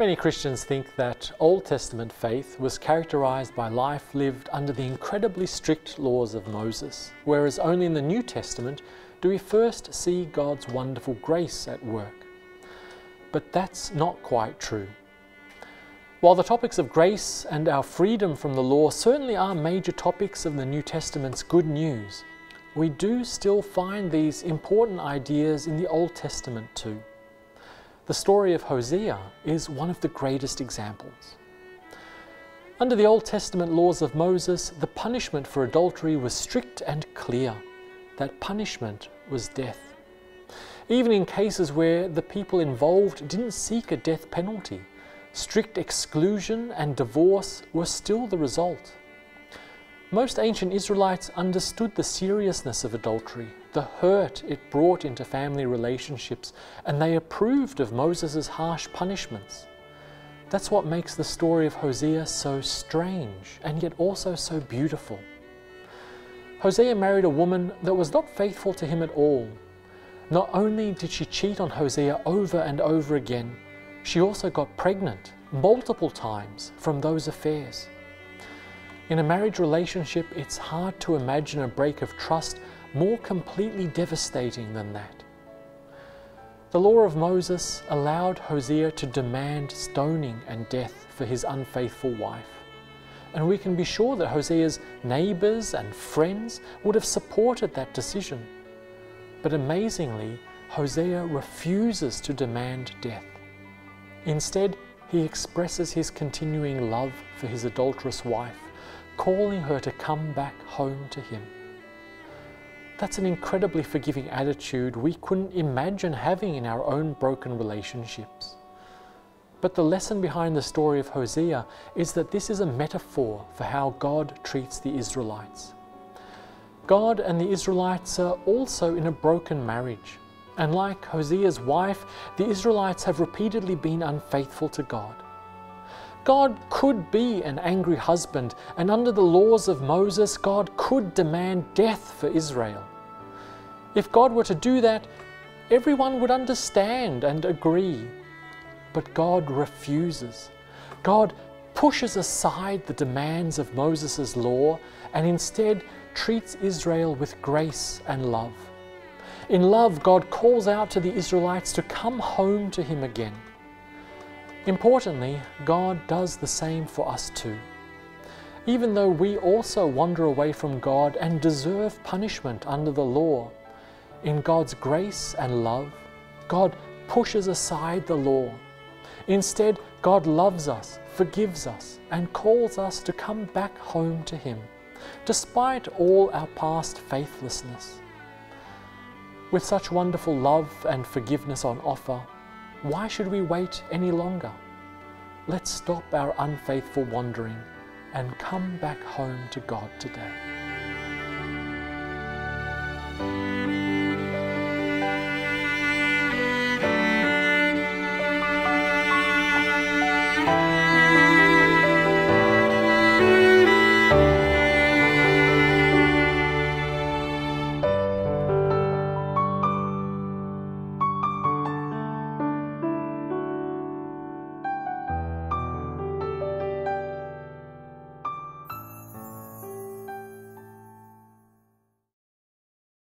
Many Christians think that Old Testament faith was characterized by life lived under the incredibly strict laws of Moses, whereas only in the New Testament do we first see God's wonderful grace at work. But that's not quite true. While the topics of grace and our freedom from the law certainly are major topics of the New Testament's good news, we do still find these important ideas in the Old Testament too. The story of Hosea is one of the greatest examples. Under the Old Testament laws of Moses, the punishment for adultery was strict and clear. That punishment was death. Even in cases where the people involved didn't seek a death penalty, strict exclusion and divorce were still the result. Most ancient Israelites understood the seriousness of adultery, the hurt it brought into family relationships, and they approved of Moses' harsh punishments. That's what makes the story of Hosea so strange and yet also so beautiful. Hosea married a woman that was not faithful to him at all. Not only did she cheat on Hosea over and over again, she also got pregnant multiple times from those affairs. In a marriage relationship, it's hard to imagine a break of trust more completely devastating than that. The law of Moses allowed Hosea to demand stoning and death for his unfaithful wife. And we can be sure that Hosea's neighbors and friends would have supported that decision. But amazingly, Hosea refuses to demand death. Instead, he expresses his continuing love for his adulterous wife calling her to come back home to Him. That's an incredibly forgiving attitude we couldn't imagine having in our own broken relationships. But the lesson behind the story of Hosea is that this is a metaphor for how God treats the Israelites. God and the Israelites are also in a broken marriage. And like Hosea's wife, the Israelites have repeatedly been unfaithful to God. God could be an angry husband, and under the laws of Moses, God could demand death for Israel. If God were to do that, everyone would understand and agree. But God refuses. God pushes aside the demands of Moses' law and instead treats Israel with grace and love. In love, God calls out to the Israelites to come home to Him again. Importantly, God does the same for us too. Even though we also wander away from God and deserve punishment under the law, in God's grace and love, God pushes aside the law. Instead, God loves us, forgives us, and calls us to come back home to Him, despite all our past faithlessness. With such wonderful love and forgiveness on offer, why should we wait any longer? Let's stop our unfaithful wandering and come back home to God today.